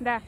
Да.